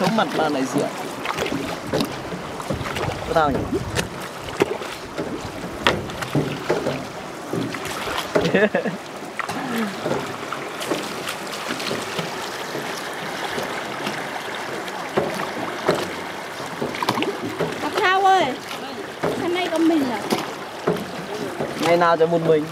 sống mặt ba này rượu. Có tao nhỉ? Bác Thao ơi Hôm nay có mình à? Ngày nào cho một mình?